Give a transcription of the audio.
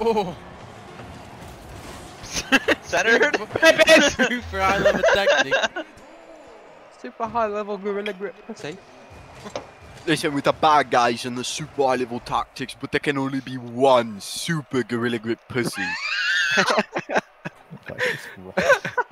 Oh. Centered. Super high level technique. Super high level gorilla grip pussy. Listen, with the bad guys and the super high level tactics, but there can only be one super gorilla grip pussy.